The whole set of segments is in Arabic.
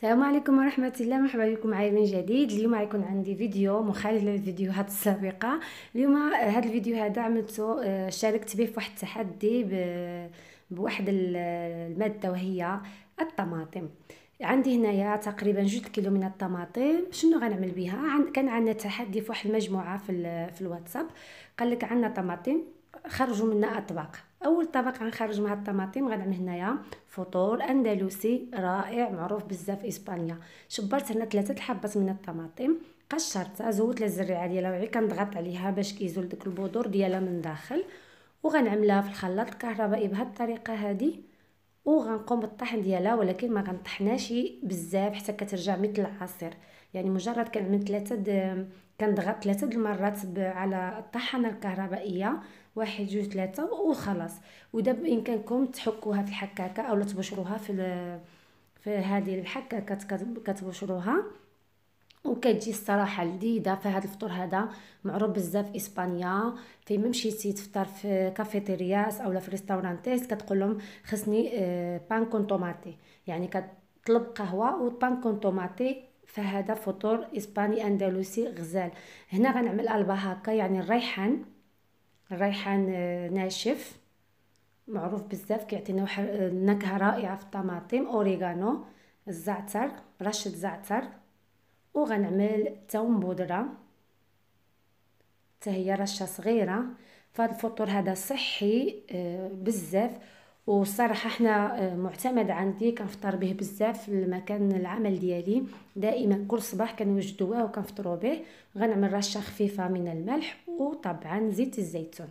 السلام عليكم ورحمة الله. مرحبا بكم معايا من جديد. اليوم غيكون عندي فيديو مخالف للفيديوهات السابقة. اليوم هذا الفيديو هذا عملته آه، شاركت به في واحد التحدي بواحد المادة وهي الطماطم. عندي هنايا تقريبا جوج كيلو من الطماطم. شنو غنعمل بها؟ كان عندنا تحدي في واحد المجموعة في, في الواتساب. قال لك عندنا طماطم خرجوا منا أطباق. أول طبق غنخرج مع الطماطم غنعمل هنايا فطور أندلسي رائع معروف بزاف في إسبانيا. شبرت هنا ثلاثة الحبات من الطماطم قشرتها زودت الزريعة ديالها وعي كنضغط عليها باش كيزول داك البذور ديالها من داخل. وغنعملها في الخلاط الكهربائي بهذه الطريقة هذه وغنقوم بالطحن ديالها ولكن ما غنطحناش بزاف حتى كترجع مثل العصير. يعني مجرد كنعمل ثلاثة كنضغط ثلاثة المرات على الطحنه الكهربائية واحد جوج ثلاثة وخلاص. ودا بإمكانكم تحكوها في الحكاكة أو تبشروها في في هذه الحكاكة كتبشروها. وكتجي الصراحة لذيذه فهاد الفطور هذا معروف بزاف في إسبانيا. ما مشيتي تفطر في cafeterías اولا في restaurantes كتقول لهم خصني آه، pan con tomate. يعني كتطلب قهوة و pan con tomate فهذا فطور إسباني أندلسي غزال. هنا غنعمل البهاكا يعني الريحان الريحان آه، ناشف معروف بزاف كيعطينا واحد نكهة رائعة في الطماطم أوريغانو الزعتر رشة زعتر. وغنعمل توم بودره حتى هي رشة صغيرة. فهاد الفطور هذا صحي آه، بزاف. والصراحه حنا آه، معتمد عندي كنفطر به بزاف في المكان العمل ديالي. دائما كل صباح كنوجدوه وكنفطروا به. غنعمل رشة خفيفة من الملح وطبعا زيت الزيتون.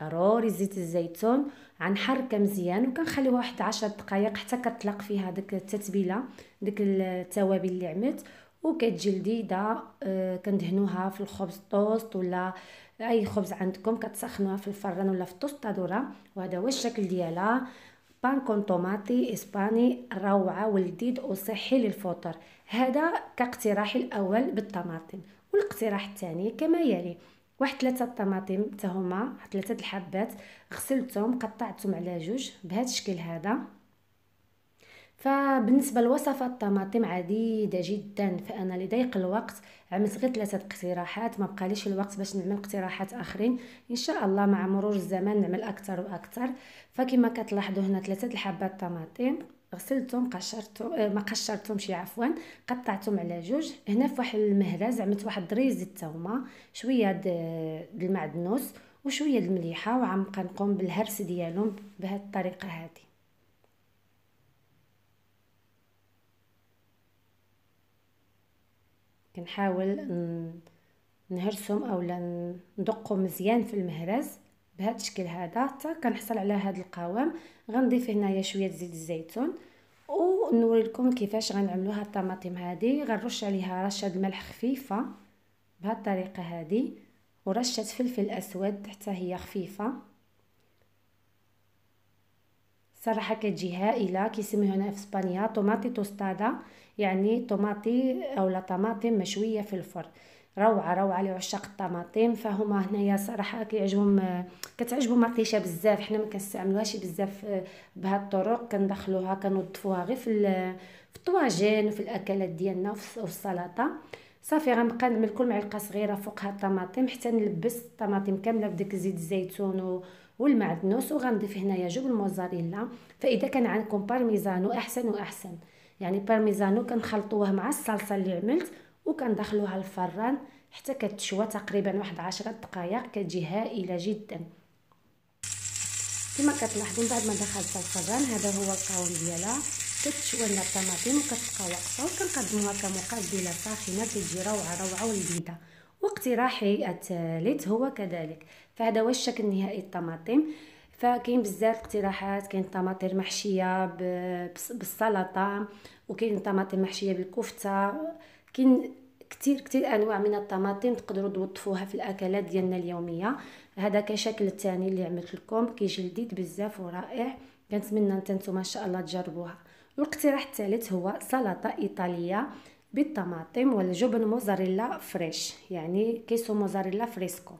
ضروري زيت الزيتون. غنحركها مزيان وكنخليوها واحد عشر دقائق حتى كتطلق فيها ديك التتبيلة ديك التوابل اللي عملت. وكتجي لذيذة آه كندهنوها في الخبز طوست ولا أي خبز عندكم كتسخنوها في الفران ولا في الطوستادوره وهذا هو الشكل ديالها. بان كون طوماطي إسباني روعة ولذيذ وصحي للفطر. هذا كاقتراحي الأول بالطماطم. والإقتراح الثاني كما يلي. واحد ثلاثة طماطم حتى هما ثلاثة الحبات غسلتهم قطعتهم على جوج بهذا الشكل هذا. فبالنسبة لوصفات الطماطم عديدة جدا فأنا لضيق الوقت عملت غير ثلاثة اقتراحات ما بقاليش الوقت باش نعمل اقتراحات آخرين. إن شاء الله مع مرور الزمان نعمل أكثر وأكثر فكما كتلاحظوا هنا ثلاثة الحبات طماطم غسلتهم قشرتهم آه، ما قشرتهمش عفوا قطعتهم على جوج. هنا في واحد المهرز عملت واحد دريز الثومه شوية المعدنوس وشوية المليحه وعم كنقوم بالهرس ديالهم بهذه الطريقة هذه كنحاول نهرسهم اولا ندقهم مزيان في المهرز بهذا الشكل هذا حتى كنحصل على هذا القوام. غنضيف هنايا شوية زيت الزيتون ونوري لكم كيفاش غنعملوها الطماطم هذه غنرش عليها رشة الملح خفيفة بهذه الطريقة هذه ورشة فلفل أسود حتى هي خفيفة. صراحة كتجي هائله كيسميوها هنا في إسبانيا. طوماطي توستادا يعني طوماطي اولا طماطم مشوية في الفرن. روعة روعة لعشاق الطماطم. فهما هنايا صراحة كيعجبهم كتعجبهم مطيشه بزاف. حنا ما كنستعملوهاش بزاف بهاد الطرق. كندخلوها كنوظفوها غير في في الطواجن وفي الأكلات ديالنا وفي السلطة. صافي غنبقى نعمل كل معلقة صغيرة فوق هاد الطماطم حتى نلبس الطماطم كاملة بديك زيت الزيتون والمعدنوس وغنضيف هنايا جبن موزاريلا فإذا كان عندكم بارميزانو أحسن وأحسن. يعني بارميزانو كنخلطوه مع الصلصة اللي عملت وكندخلوها الفران حتى كتشوى تقريبا واحد عشرة دقائق كتجي هائله جدا. كما كتلاحظوا بعد ما دخلت الفران هذا هو القوام ديالها. كتشوى لنا الطماطم وكتبقى واقفة وكنقدموها كمقبله ساخنة كتجي روعة روعة ولذيذه واقتراحي الثالث هو كذلك. فهذا هو الشكل النهائي الطماطم فكاين بزاف اقتراحات كاين طماطم محشية بالسلطة وكاين طماطم محشية بالكفتة. كاين كتير كتير أنواع من الطماطم تقدروا توظفوها في الأكلات ديالنا اليومية. هذا كشكل الثاني اللي عملت لكم. كيجي لذيذ بزاف ورائع. كنتمنى نتوما إن شاء الله تجربوها. والاقتراح الثالث هو سلطة إيطالية. بالطماطم والجبن mozzarella fraîche يعني queso mozzarella fresco.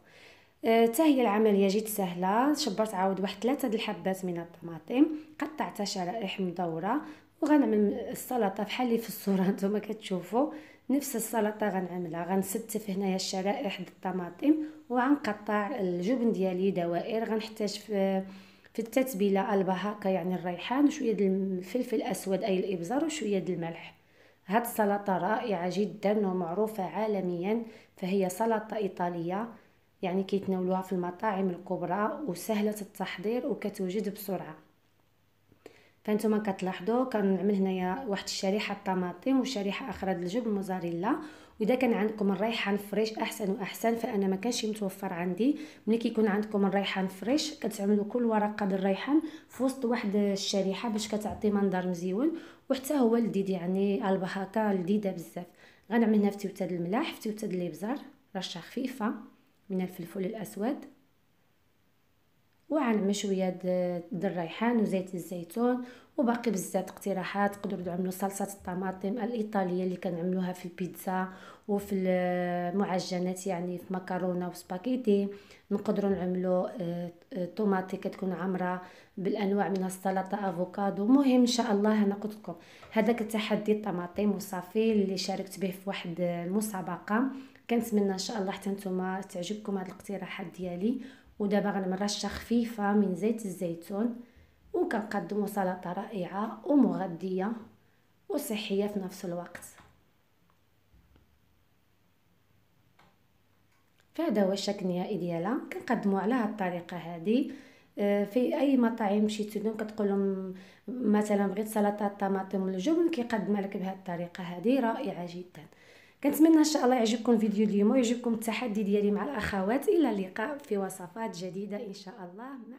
حتى أه هي العملية جد سهلة. شبرت عاود واحد ثلاثة د الحبات من الطماطم قطعتها شرائح مدورة وغنعمل السلطة بحال في الصورة نتوما كتشوفوا. نفس السلطة غنعملها غنستف هنايا الشرائح د الطماطم وغنقطع الجبن ديالي دوائر. غنحتاج في في التتبيلة قلبه هكا يعني الريحان وشوية الفلفل الأسود أي الإبزار وشوية الملح. هاد السلطه رائعة جدا ومعروفة عالميا فهي سلطة إيطالية. يعني كيتناولوها في المطاعم الكبرى وسهلة التحضير وكتوجد بسرعة. فأنتم كتلاحظوا كنعمل هنايا واحد الشريحة طماطم وشريحة أخرى د الجبن موزاريلا. واذا كان عندكم الريحان فريش أحسن وأحسن فأنا ما كانش متوفر عندي. ملي كيكون عندكم الريحان فريش كتعملوا كل ورقة د الريحان في وسط واحد الشريحة باش كتعطي منظر مزيون. وحتى هو لذيذ يعني ألبا هكا لذيذة بزاف. غنعمل هنا فتوتة الملاح فتوتة الإبزار رشه خفيفه من الفلفل الأسود. وعن شوية د الريحان وزيت الزيتون وباقي بزاف اقتراحات. تقدروا تعملوا صلصة الطماطم الإيطالية اللي كنعملوها في البيتزا وفي المعجنات يعني في مكرونة وسباغيتي نقدروا نعملوا آه، طوماطي كتكون عامرة بالأنواع من السلطة أفوكادو. مهم إن شاء الله أنا قلت لكم هذاك التحدي الطماطم وصافي اللي شاركت به في واحد المسابقة. كنتمنى إن شاء الله حتى نتوما تعجبكم هاد الاقتراحات ديالي. ودابا غنعمل رشه خفيفه من زيت الزيتون وكنقدموا سلطة رائعة ومغذية وصحية في نفس الوقت. فهذا هو الشكل النهائي ديالها. كنقدموا على هاد الطريقة هذه آه، في أي مطاعم مشيتو لهم كتقول لهم مثلا بغيت سلطة الطماطم والجبن كيقدم لك بهذه الطريقة هذه رائعة جدا. كنتمنى إن شاء الله يعجبكم الفيديو اليوم ويعجبكم التحدي ديالي مع الأخوات. إلى اللقاء في وصفات جديدة إن شاء الله. مع